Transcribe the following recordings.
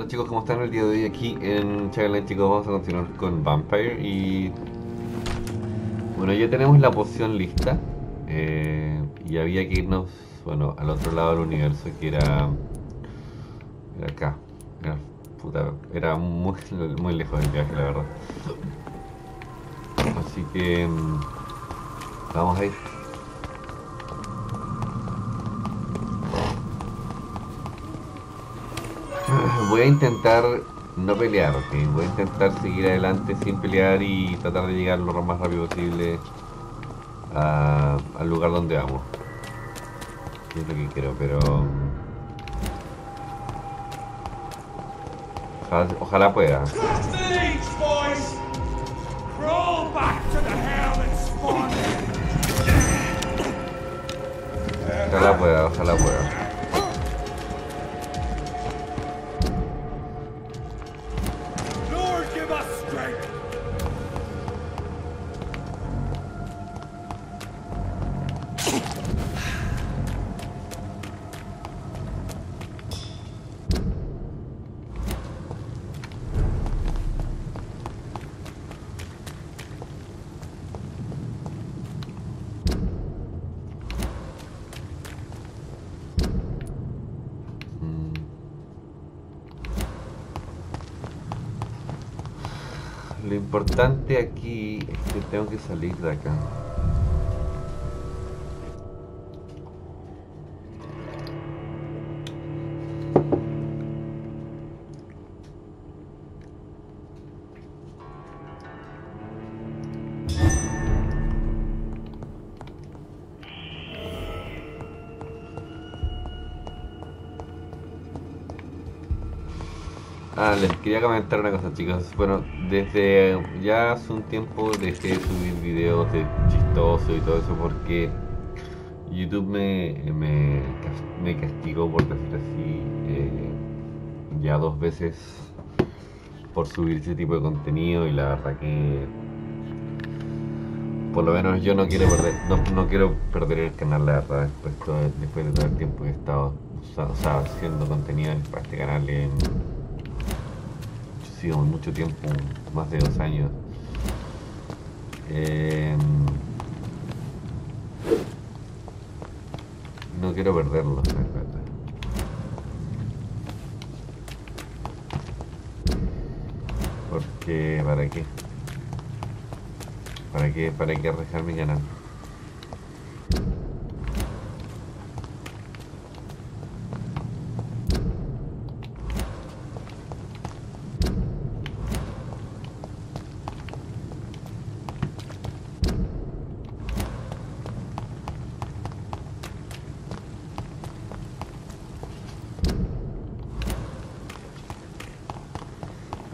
Hola chicos, ¿cómo están el día de hoy aquí en Chagline chicos? Vamos a continuar con Vampire y... Bueno, ya tenemos la poción lista eh, y había que irnos, bueno, al otro lado del universo que era... Era acá, era, puta, era muy, muy lejos del viaje la verdad. Así que... mm, Vamos a ir. Voy a intentar no pelear, ¿ok? Voy a intentar seguir adelante sin pelear y tratar de llegar lo más rápido posible a- al lugar donde vamos. Es lo que quiero, pero... Ojalá, ojalá pueda. Ojalá pueda, ojalá pueda. Importante aquí es que tengo que salir de acá. Ah, les quería comentar una cosa, chicos. Bueno, desde ya hace un tiempo dejé de subir videos de chistoso y todo eso porque YouTube me, me, cas- me castigó, por decir así, eh, ya dos veces por subir ese tipo de contenido y la verdad que por lo menos yo no quiero perder, no, no quiero perder el canal, la verdad, después, después de todo el tiempo que he estado haciendo contenido en- para este canal en sido mucho tiempo, más de dos años. Eh, no quiero perderlo. Porque, ¿para qué? ¿Para qué? ¿Para qué arriesgar mi canal?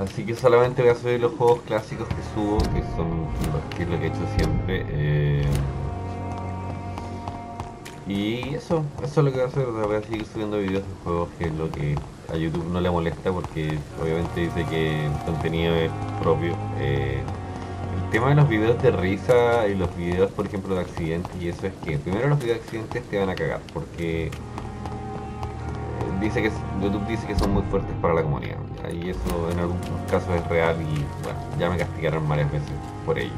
Así que solamente voy a subir los juegos clásicos que subo, que son lo que he hecho siempre. eh, y eso, eso es lo que voy a hacer. Voy a seguir subiendo videos de juegos, que es lo que a YouTube no le molesta, porque obviamente dice que el contenido es propio. eh, el tema de los videos de risa y los videos, por ejemplo, de accidentes y eso es que primero los videos de accidentes te van a cagar, porque dice que YouTube dice que son muy fuertes para la comunidad y eso en algunos casos es real y bueno ya me castigaron varias veces por ello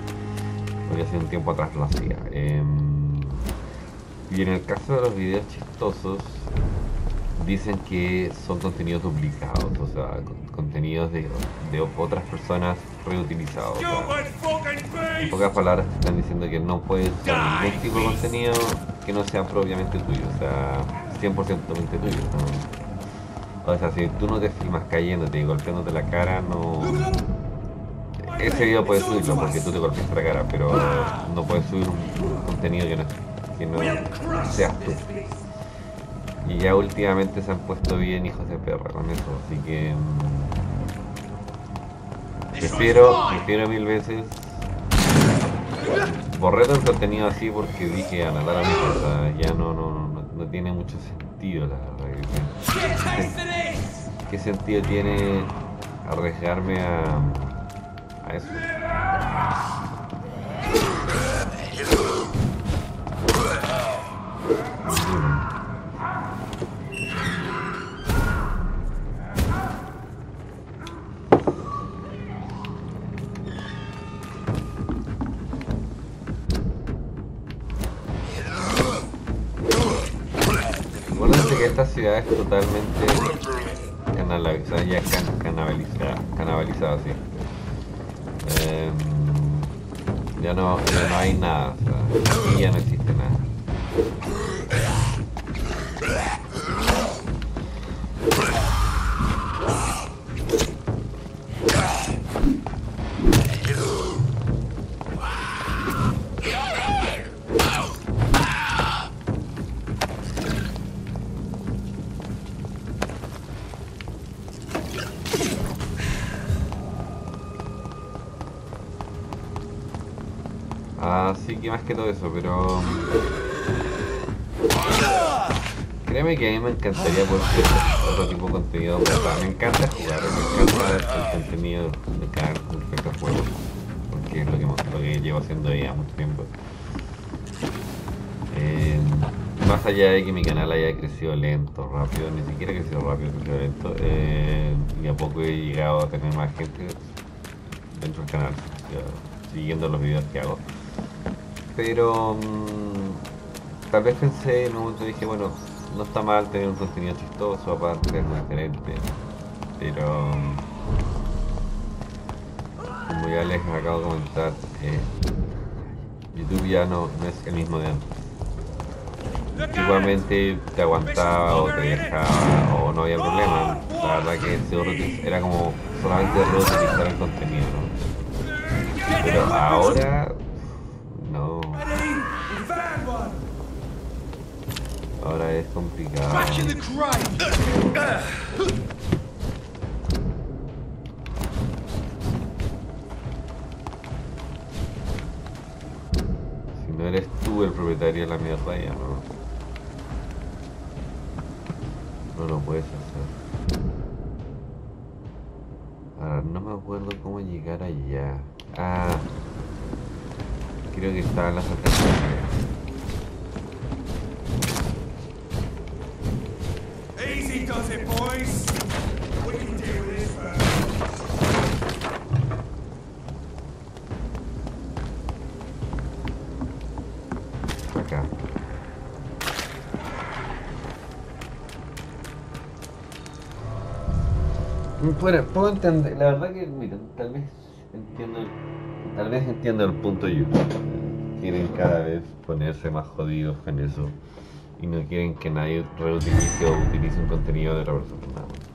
porque hace un tiempo atrás lo hacía Em, y en el caso de los videos chistosos dicen que son contenidos duplicados o sea con- contenidos de, de otras personas reutilizados o sea, en pocas palabras te están diciendo que no puedes usar ningún tipo de contenido que no sea propiamente tuyo, o sea, 100% tuyo. ¿no? O sea, si tú no te filmas cayéndote y golpeándote la cara, no... Ese video puedes subirlo porque tú te golpeaste la cara, pero no puedes subir un, contenido que no, que no seas tú. Y ya últimamente se han puesto bien hijos de perra con eso, así que... mm, Prefiero, prefiero mil veces borré el contenido así porque dije a Natal a mi casa, ya no, no, no, no tiene mucho sentido ¿Qué, sentido tiene arriesgarme a, a eso? Esta ciudad es totalmente canalizada, ya can, canalizada, canalizada, sí. Em, ya, no, ya no hay nada, o sea, aquí ya no existe nada. Que todo eso, pero... Créeme que a mí me encantaría poder hacer otro tipo de contenido. me encanta jugar, me encanta el contenido de cada respecto a juegos. Porque es lo que, llevo haciendo ya mucho tiempo. Eh, más allá de que mi canal haya crecido lento, rápido, ni siquiera crecido rápido, crecido lento, eh, y a poco he llegado a tener más gente dentro del canal, siguiendo los videos que hago. Pero mm, tal vez pensé en un momento dije, bueno, no está mal tener un contenido chistoso, aparte es muy diferente. Pero mm, como ya les acabo de comentar, eh, YouTube ya no, es el mismo de antes. Antiguamente te aguantaba o te dejaba o no había problema. La verdad que se reutiliz- era como solamente reutilizar el contenido, ¿no? Pero ahora ahora es complicado. Si no eres tú el propietario de la mierda ya no. No lo puedes hacer. Ahora no me acuerdo cómo llegar allá. Ah. Creo que estaba en las alcantarillas. Bueno, puedo entender, la verdad que, mira, tal vez entiendo, tal vez entiendo el punto YouTube. Quieren cada vez ponerse más jodidos con eso y no quieren que nadie reutilice o utilice un contenido de otra persona.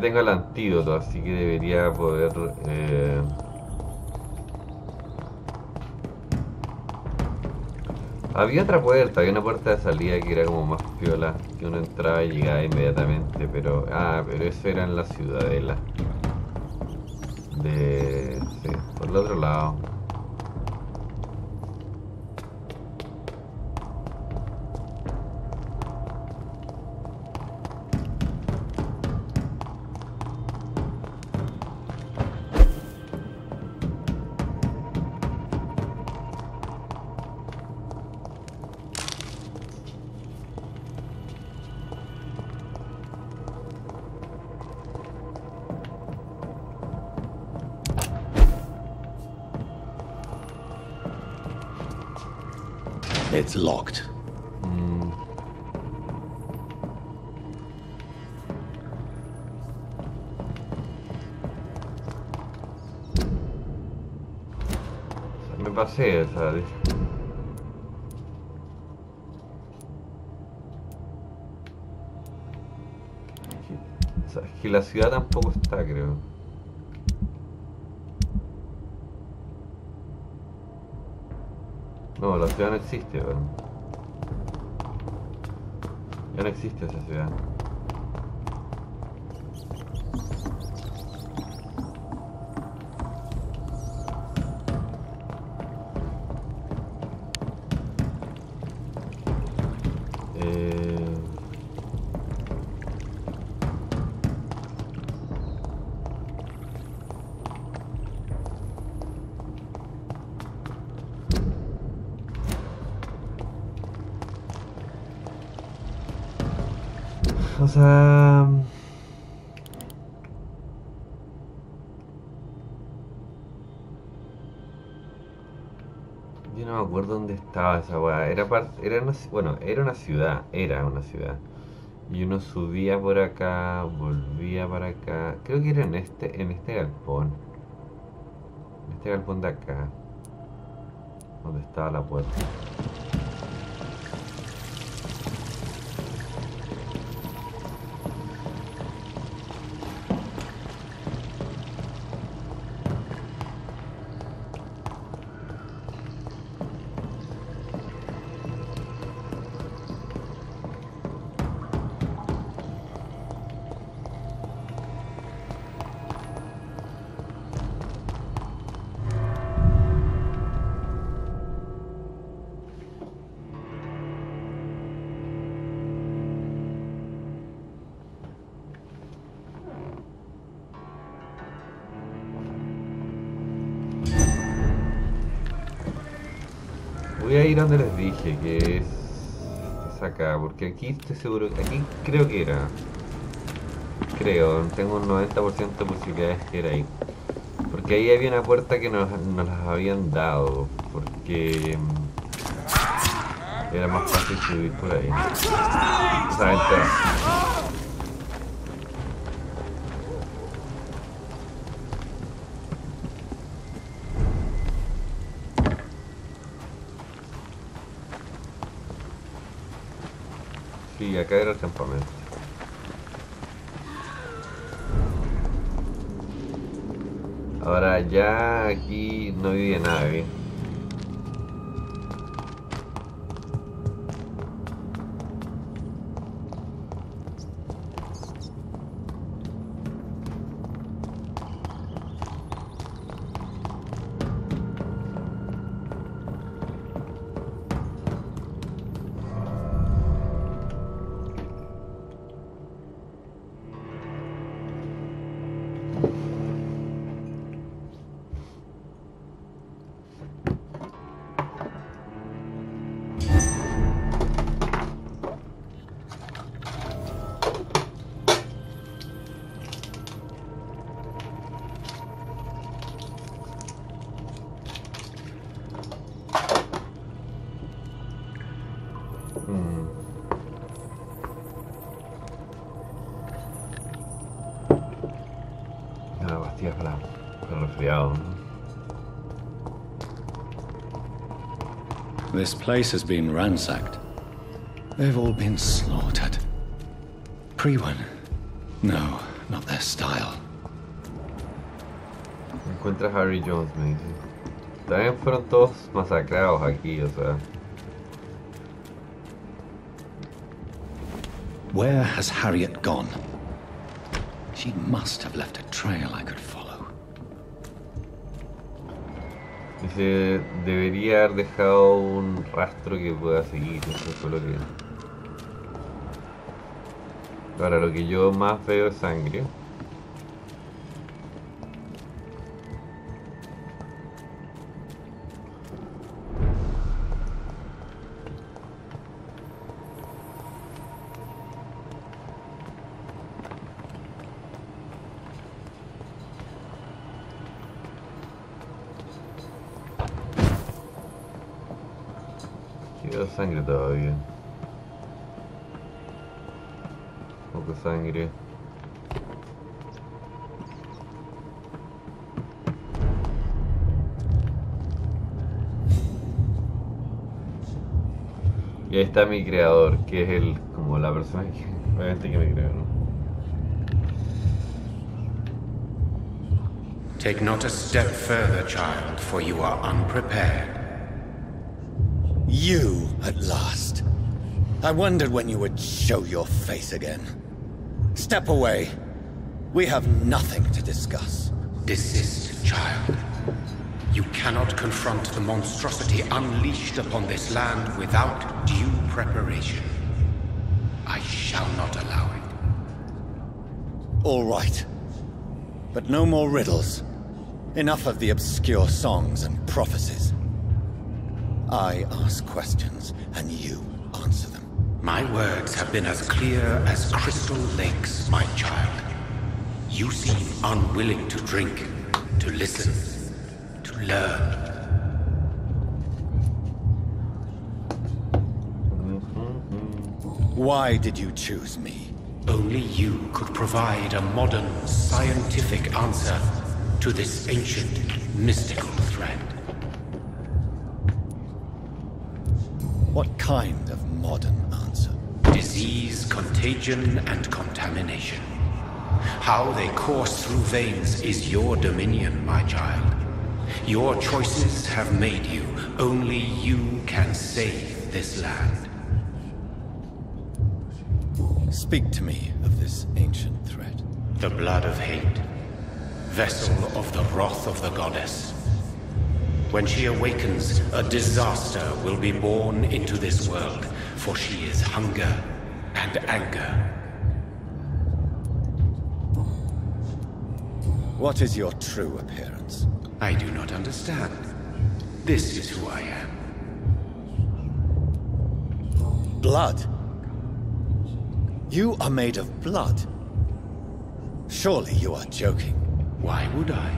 Tengo el antídoto, así que debería poder... eh, Había otra puerta, había una puerta de salida que era como más piola, que uno entraba y llegaba inmediatamente, pero... Ah, pero eso era en la ciudadela. De... Por el otro lado. No, la ciudad no existe, weón. Ya no existe esa ciudad. Estaba esa weá. Era era una, bueno, era una ciudad, era una ciudad. Y uno subía por acá, volvía para acá. Creo que era en este, en este galpón. En este galpón de acá. Donde estaba la puerta. A donde les dije, que es, acá, porque aquí estoy seguro, aquí creo que era. Creo, tengo un 90% de posibilidades que era ahí. Porque ahí había una puerta que nos, nos las habían dado, porque mm, era más fácil subir por ahí. O. Era el campamento. Ahora ya aquí no vive nadie. This place has been ransacked. They've all been slaughtered. Priwen? No, not their style. Encuentras a Harry Jones, me dice. También fueron todos masacrados aquí, o sea. Where has Harriet gone? She must have left a trail I could follow. Dice, debería haber dejado un rastro que pueda seguir. Eso fue lo que. Lo que yo más veo es sangre. thing. Y ahí está mi creador, que es el como la persona que obviamente que me creó, ¿no? Take not a step further, child, for you are unprepared. You, at last. I wondered when you would show your face again. Step away. We have nothing to discuss. Desist, child. You cannot confront the monstrosity unleashed upon this land without due preparation. I shall not allow it. All right. But no more riddles. Enough of the obscure songs and prophecies. I ask questions, and you answer them. My words have been as clear as crystal lakes, my child. You seem unwilling to drink, to listen, to learn. Why did you choose me? Only you could provide a modern, scientific answer to this ancient, mystical threat. What kind of modern contagion, and contamination. How they course through veins is your dominion, my child. Your choices have made you. Only you can save this land. Speak to me of this ancient threat. The blood of hate. Vessel of the wrath of the goddess. When she awakens, a disaster will be born into this world, for she is hunger and anger. What is your true appearance? I do not understand. This is who I am. Blood? You are made of blood. Surely you are joking. Why would I?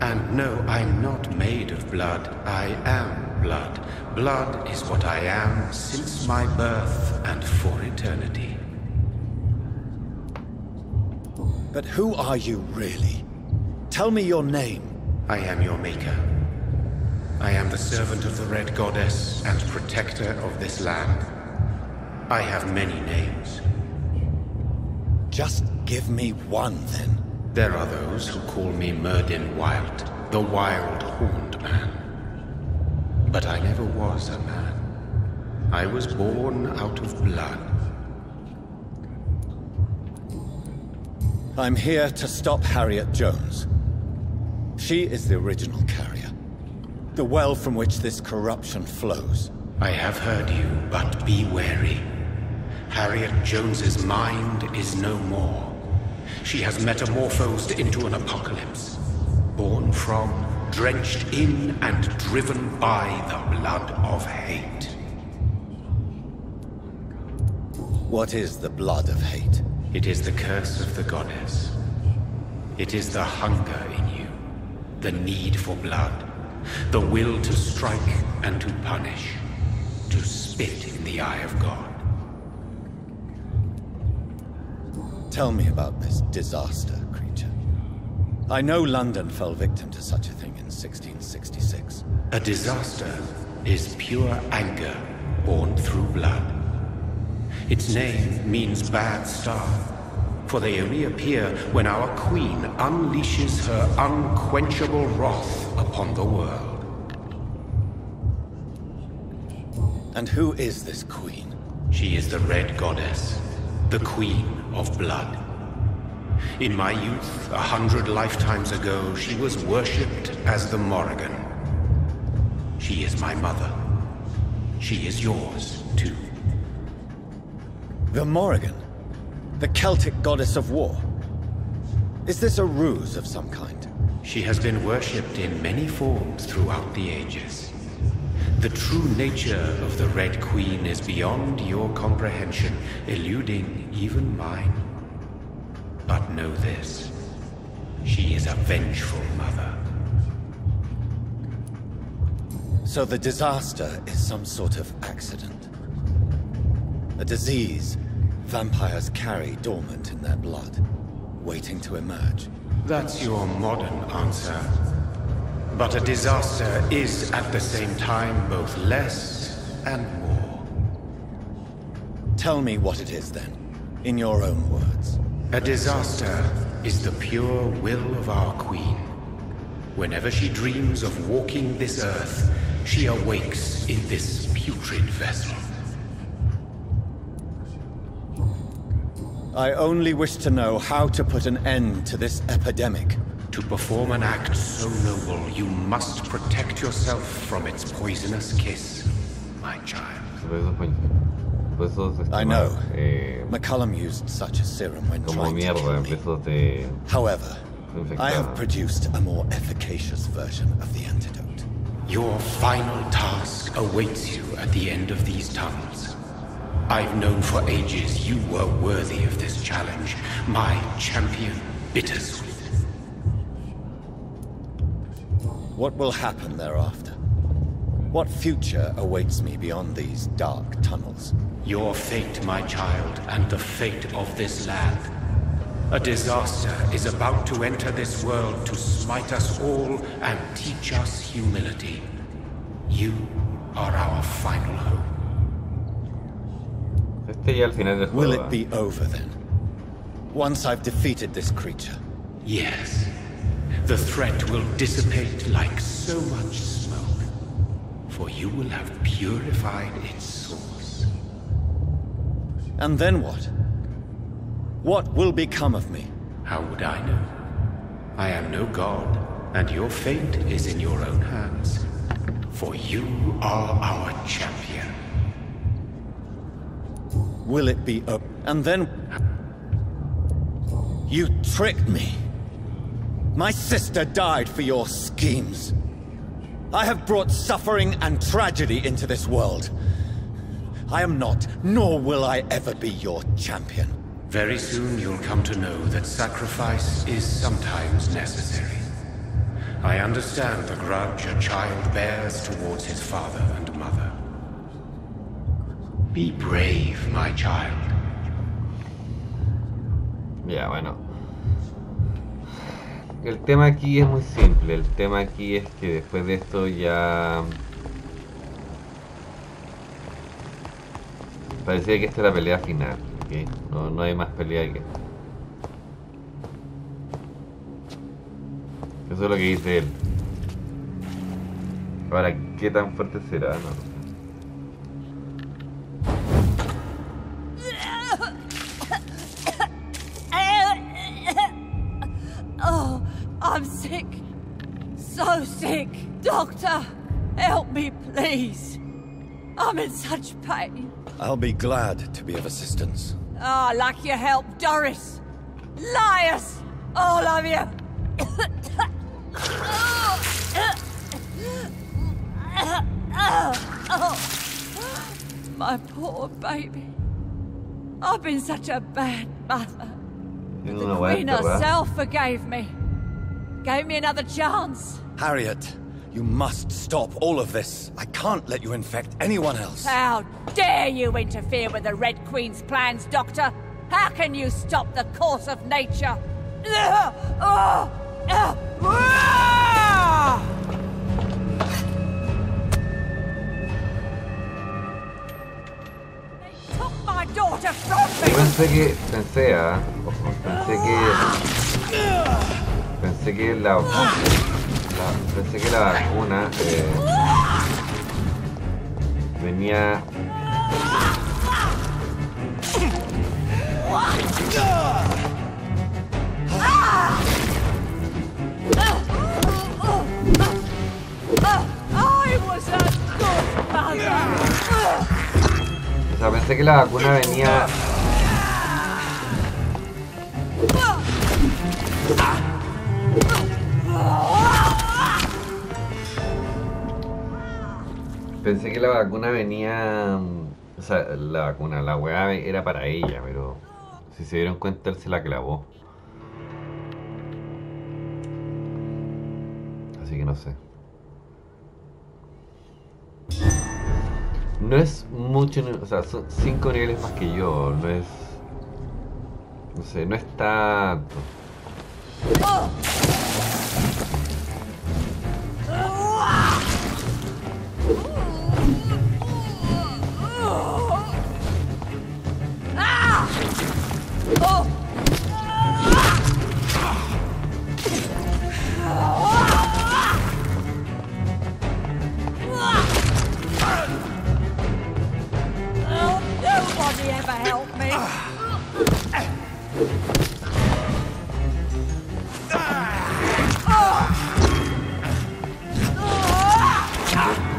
And no, I'm not made of blood. I am blood. Blood is what I am since my birth and for eternity. But who are you really? Tell me your name. I am your maker. I am the servant of the Red Goddess and protector of this land. I have many names. Just give me one, then. There are those who call me Myrddin Wyllt, the Wild Horned Man. But I never was a man. I was born out of blood. I'm here to stop Harriet Jones. She is the original carrier. The well from which this corruption flows. I have heard you, but be wary. Harriet Jones's mind is no more. She has metamorphosed into an apocalypse. Born from, drenched in, and driven by the blood of hate. What is the blood of hate? It is the curse of the goddess. It is the hunger in you, the need for blood, the will to strike and to punish, to spit in the eye of God. Tell me about this disaster, creature. I know London fell victim to such a thing in 1666. A disaster is pure anger born through blood. Its name means bad star, for they only appear when our queen unleashes her unquenchable wrath upon the world. And who is this queen? She is the Red Goddess, the Queen of Blood. In my youth, a hundred lifetimes ago, she was worshipped as the Morrigan. She is my mother. She is yours, too. The Morrigan? The Celtic goddess of war? Is this a ruse of some kind? She has been worshipped in many forms throughout the ages. The true nature of the Red Queen is beyond your comprehension, eluding even mine. But know this. She is a vengeful mother. So the disaster is some sort of accident. A disease vampires carry dormant in their blood, waiting to emerge. That's your modern answer. But a disaster is at the same time both less and more. Tell me what it is then, in your own words. A disaster is the pure will of our queen. Whenever she dreams of walking this earth, she awakes in this putrid vessel. I only wish to know how to put an end to this epidemic. To perform an act so noble, you must protect yourself from its poisonous kiss, my child. Por eso, fue- por eso se I know. eh, McCullum used such a serum when como trying to mierda kill me. besos de However, I have produced a more efficacious version of the antidote. Your final task awaits you at the end of these tunnels. I've known for ages you were worthy of this challenge, my champion, Bittersweet. What will happen thereafter? What future awaits me beyond these dark tunnels? Your fate, my child, and the fate of this land. A disaster is about to enter this world to smite us all and teach us humility. You are our final hope. Este ya al final del Will it be over then? Once I've defeated this creature, Yes, the threat will dissipate like so much smoke, for you will have purified its source. and then what? What will become of me? How would I know? I am no god, and your fate is in your own hands. For you are our champion. Will it be up? And then... You tricked me. My sister died for your schemes. I have brought suffering and tragedy into this world. I am not, nor will I ever be your champion. Very soon you'll come to know that sacrifice is sometimes necessary. I understand the grudge a child bears towards his father and mother. Be brave, my child. Yeah, why bueno. El tema aquí es muy simple. El tema aquí es que después de esto ya... Parecía que esta era la pelea final. ¿ok? No, no hay más pelea que. Eso es lo que dice él. Ahora, ¿qué tan fuerte será? No please. I'm in such pain. I'll be glad to be of assistance. Ah, like your help, Doris. Liars! All of you! My poor baby. I've been such a bad mother. Tiene The Queen herself forgave me. Gave me another chance. Harriet, you must stop all of this. I can't let you infect anyone else. How dare you interfere with the Red Queen's plans, Doctor? How can you stop the course of nature? Ugh! Ugh! They took my daughter from me! pensé que, pensé, ah, pensé que, pensé que la, pensé que la vacuna eh, venía, o sea, pensé que la vacuna venía, pensé que la vacuna venía, mm, o sea, la vacuna, la weá era para ella, pero si se dieron cuenta él se la clavó. Así que no sé. No es mucho, o sea, son 5 niveles más que yo, no es... No sé, no es tanto.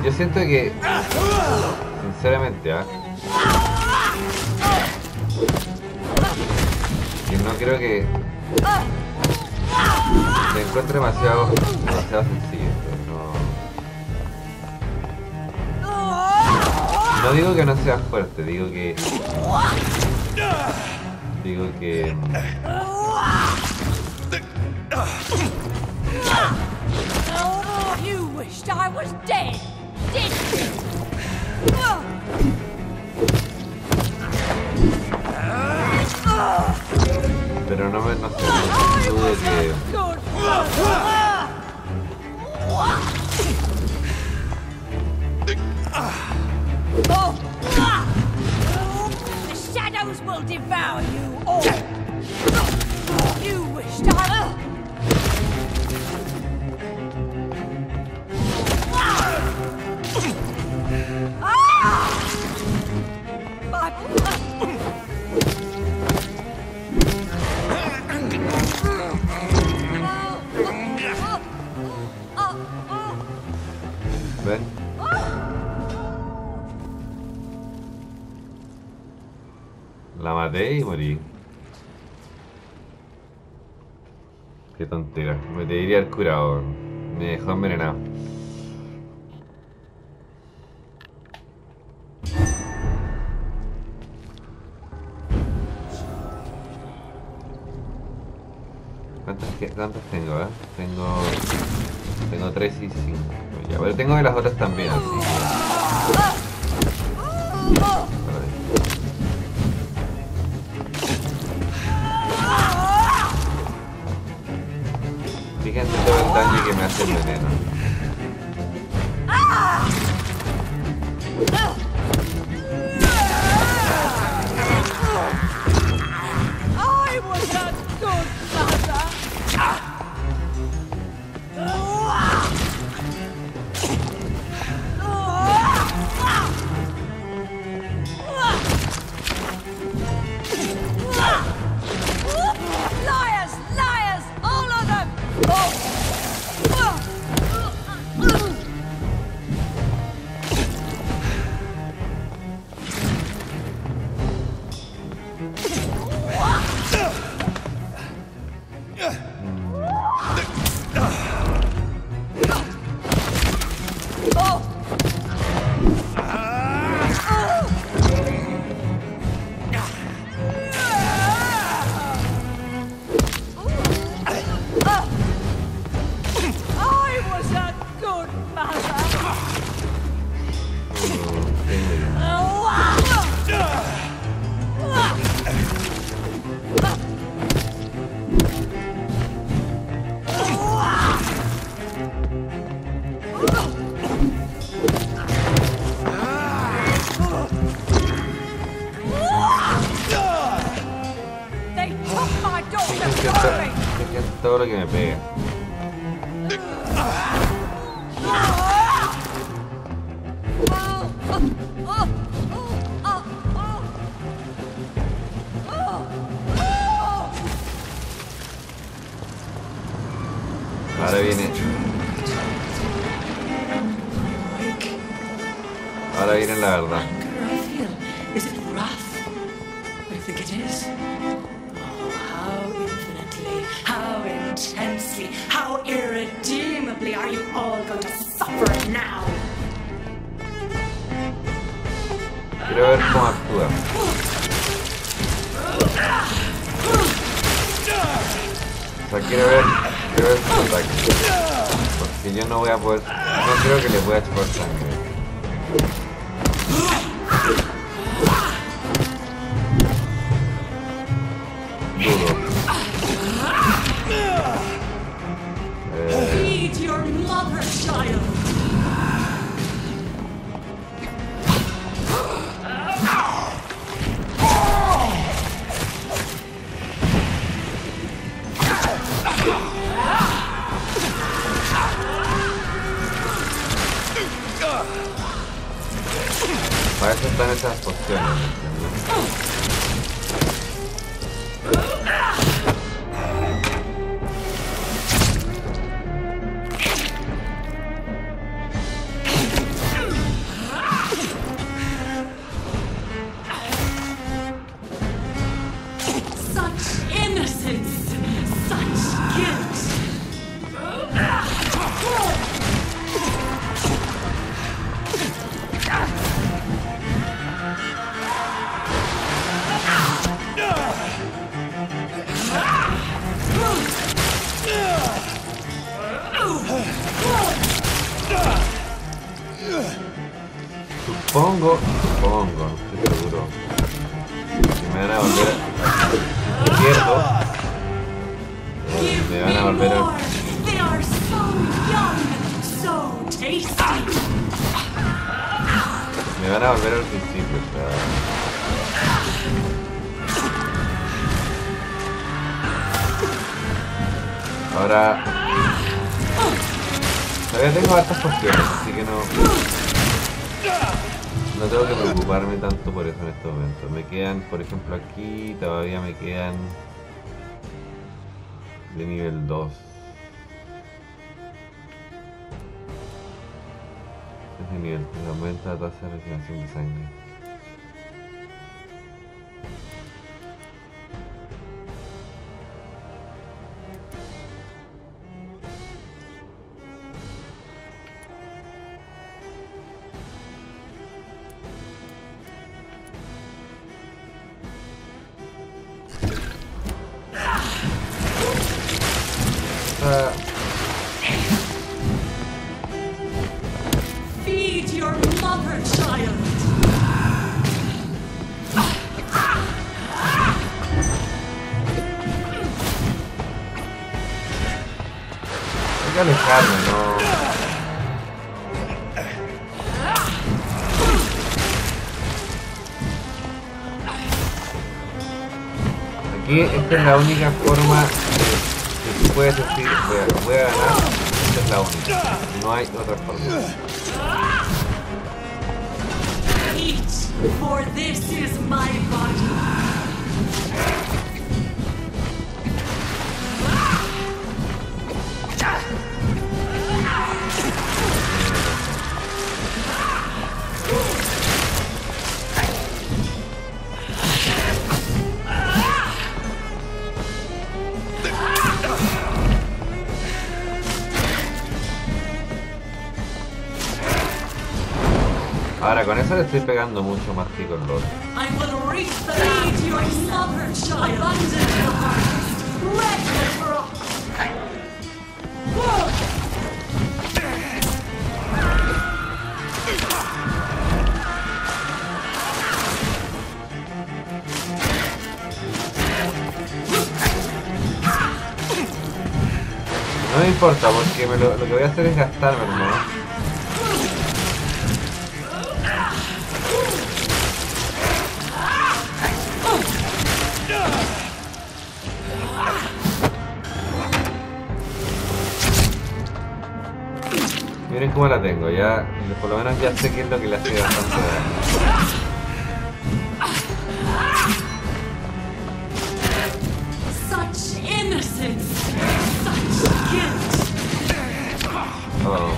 Yo siento que, sinceramente, ¿eh? No creo que se encuentre demasiado, demasiado sencillo. No, no digo que no sea fuerte, digo que digo que You wished I was dead? Pero no me no sé, dudo que. The shadows will devour you all. You I. ven y morí qué tontera me debería haber curado me dejó envenenado ¿Cuántas, cuántas tengo, eh? Tengo... Tengo 3 y 5. Ya, pero tengo de las otras también, así. ठीक है तो देवलदान जी के message में देना su ataque. Porque yo no voy a poder, no creo que le pueda chupar sangre. Dudo. タルチャースト強いのに。Supongo, no estoy seguro. Que me van a volver a... Si pierdo, me van a volver a... Me van a volver al principio, o sea... Ahora... Todavía tengo hartas cuestiones, así que no... No tengo que preocuparme tanto por eso en este momento. Me quedan, por ejemplo, aquí todavía me quedan... De nivel 2. Ese nivel, que aumenta la tasa de regeneración de sangre. Esta es la única forma que tú puedes decir voy a, voy a ganar. Esta es la única. No hay otra forma. For this is my body. Con eso le estoy pegando mucho más que con los. No me importa porque lo, lo que voy a hacer es gastarme, hermano. Miren cómo la tengo, ya por lo menos ya sé qué es lo que le hace bastante daño. Oh.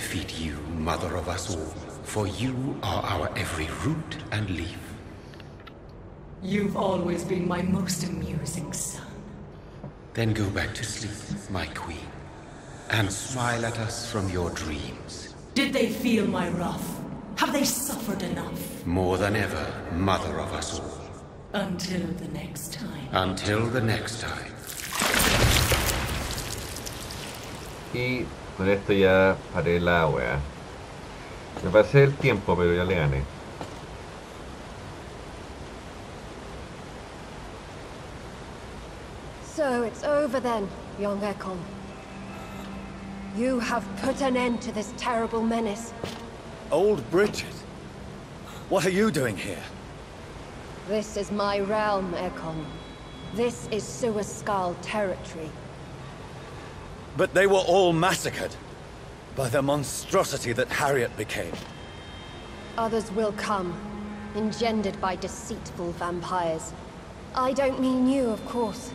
Defeat you, mother of us all, for you are our every root and leaf. You've always been my most amusing son. Then go back to sleep, my queen, and smile at us from your dreams. Did they feel my wrath? Have they suffered enough? More than ever, mother of us all. Until the next time. Until the next time. Y con esto ya paré la weá. Me pasé el tiempo, pero ya le gané. So it's over then, young Ekon. You have put an end to this terrible menace. Old Bridget? What are you doing here? This is my realm, Ekon. This is Suaskal territory. But they were all massacred by the monstrosity that Harriet became. Others will come, engendered by deceitful vampires. I don't mean you, of course.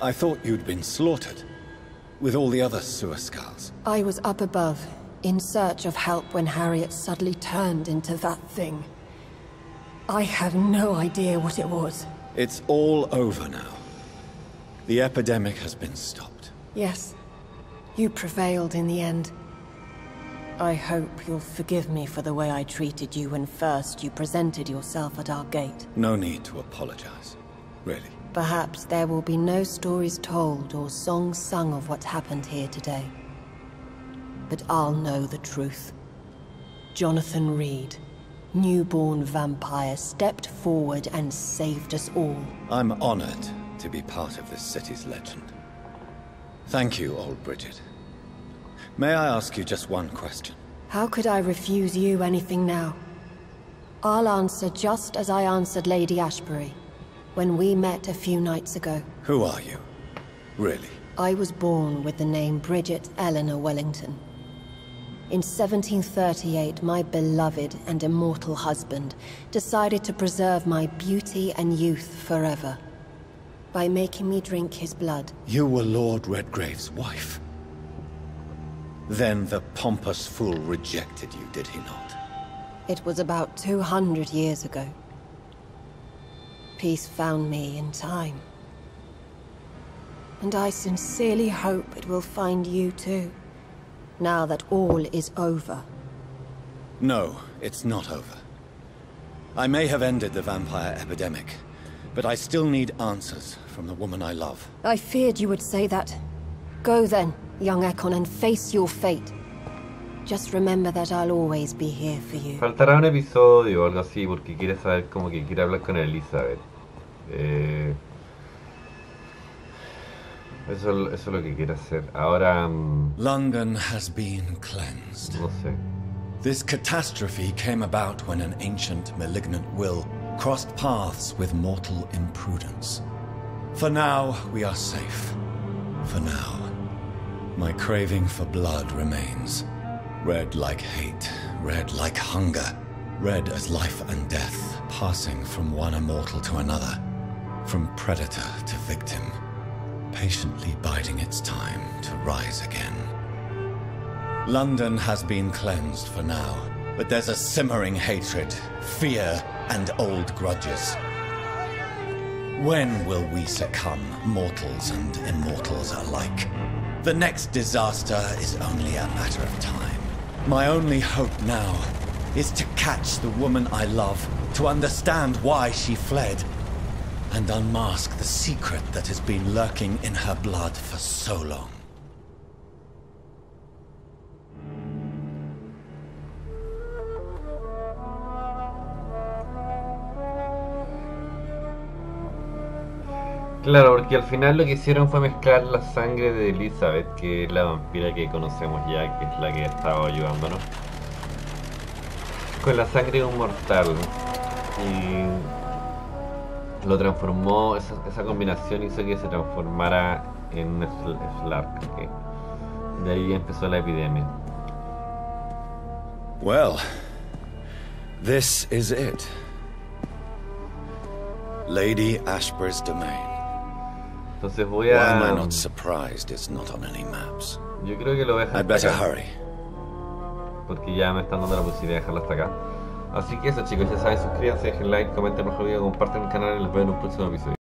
I thought you'd been slaughtered, with all the other Suaskals. I was up above, in search of help when Harriet suddenly turned into that thing. I have no idea what it was. It's all over now. The epidemic has been stopped. Yes, you prevailed in the end. I hope you'll forgive me for the way I treated you when first you presented yourself at our gate. No need to apologize. Really. Perhaps there will be no stories told or songs sung of what happened here today. But I'll know the truth. Jonathan Reid, newborn vampire, stepped forward and saved us all. I'm honored to be part of this city's legend. Thank you, old Bridget. May I ask you just one question? How could I refuse you anything now? I'll answer just as I answered Lady Ashbury when we met a few nights ago. Who are you? Really? I was born with the name Bridget Eleanor Wellington. In 1738, my beloved and immortal husband decided to preserve my beauty and youth forever by making me drink his blood. You were Lord Redgrave's wife. Then the pompous fool rejected you, did he not? It was about 200 years ago. Peace found me in time. And I sincerely hope it will find you too, now that all is over. No, it's not over. I may have ended the vampire epidemic, but I still need answers from the woman I love. I feared you would say that. Go then, young Ekon, and face your fate. Just remember that I'll always be here for you. Faltará un episodio o algo así porque quiere saber como que quiere hablar con Elizabeth. Eh, eso, eso es lo que quiere hacer. Ahora, mm, London has been cleansed. no sé. This catastrophe came about when an ancient malignant will crossed paths with mortal imprudence. For now, we are safe. For now. My craving for blood remains. Red like hate, red like hunger, red as life and death, passing from one immortal to another, from predator to victim, patiently biding its time to rise again. London has been cleansed for now, but there's a simmering hatred, fear, and old grudges. When will we succumb, mortals and immortals alike? The next disaster is only a matter of time. My only hope now is to catch the woman I love, to understand why she fled, and unmask the secret that has been lurking in her blood for so long. Claro, porque al final lo que hicieron fue mezclar la sangre de Elizabeth, que es la vampira que conocemos ya, que es la que estaba ayudándonos, con la sangre de un mortal. Y lo transformó, esa, esa combinación hizo que se transformara en un Sl- Slark. que De ahí empezó la epidemia. Well, This is it. Lady Ashbur's domain. Entonces voy Why am I a. not surprised it's not on any maps? Yo creo que lo voy a dejar I'd better hurry. Porque ya me están dando la posibilidad de dejarlo hasta acá. Así que eso chicos, ya saben, suscríbanse, dejen like, comenten los videos, compartan el canal y los veo en un próximo episodio.